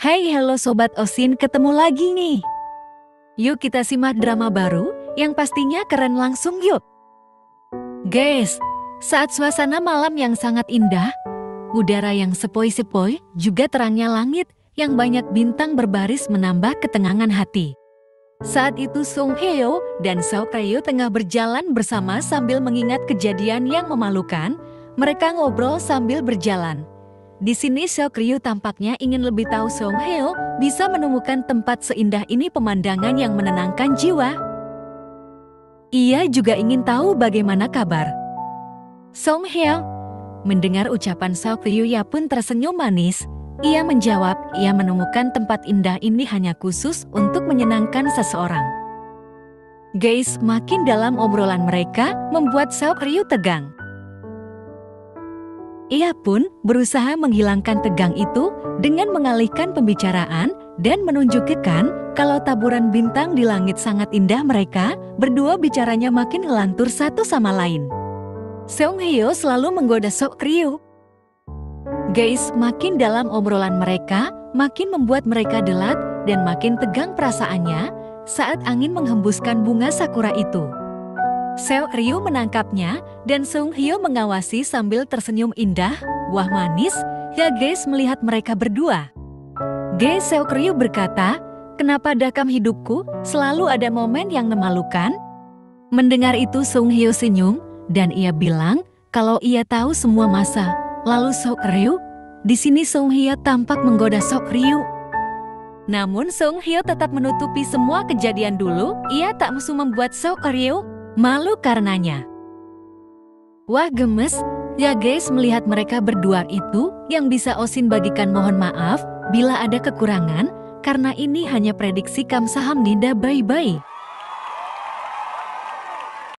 Hai hello Sobat Osin, ketemu lagi nih. Yuk kita simak drama baru yang pastinya keren langsung yuk. Guys, saat suasana malam yang sangat indah, udara yang sepoi-sepoi, juga terangnya langit yang banyak bintang berbaris menambah ketenangan hati. Saat itu Song Hyo dan Seo Kyo tengah berjalan bersama sambil mengingat kejadian yang memalukan. Mereka ngobrol sambil berjalan. Di sini Seo Kyo tampaknya ingin lebih tahu Song Hyo bisa menemukan tempat seindah ini pemandangan yang menenangkan jiwa. Ia juga ingin tahu bagaimana kabar. Song Hyo mendengar ucapan Seo Kyo ia pun tersenyum manis. Ia menjawab, ia menemukan tempat indah ini hanya khusus untuk menyenangkan seseorang. Guys, makin dalam obrolan mereka membuat Seo Ryu tegang. Ia pun berusaha menghilangkan tegang itu dengan mengalihkan pembicaraan dan menunjukkan kalau taburan bintang di langit sangat indah mereka, berdua bicaranya makin ngelantur satu sama lain. Seong Hyo selalu menggoda Sok Ryu Guys, makin dalam obrolan mereka, makin membuat mereka delat dan makin tegang perasaannya saat angin menghembuskan bunga sakura itu. Seo Ryu menangkapnya dan Sung Hyo mengawasi sambil tersenyum indah, wah manis, ya guys melihat mereka berdua. Guys Seo Ryu berkata, kenapa dakam hidupku selalu ada momen yang memalukan? Mendengar itu Sung Hyo senyum dan ia bilang kalau ia tahu semua masa Lalu Sok Ryu, di sini Song Hyo tampak menggoda Sok Ryu. Namun Song Hyo tetap menutupi semua kejadian dulu, ia tak musuh membuat Sok Ryu malu karenanya. Wah gemes, ya guys melihat mereka berdua itu yang bisa Osin bagikan mohon maaf bila ada kekurangan karena ini hanya prediksi Kam Saham Ninda bye-bye.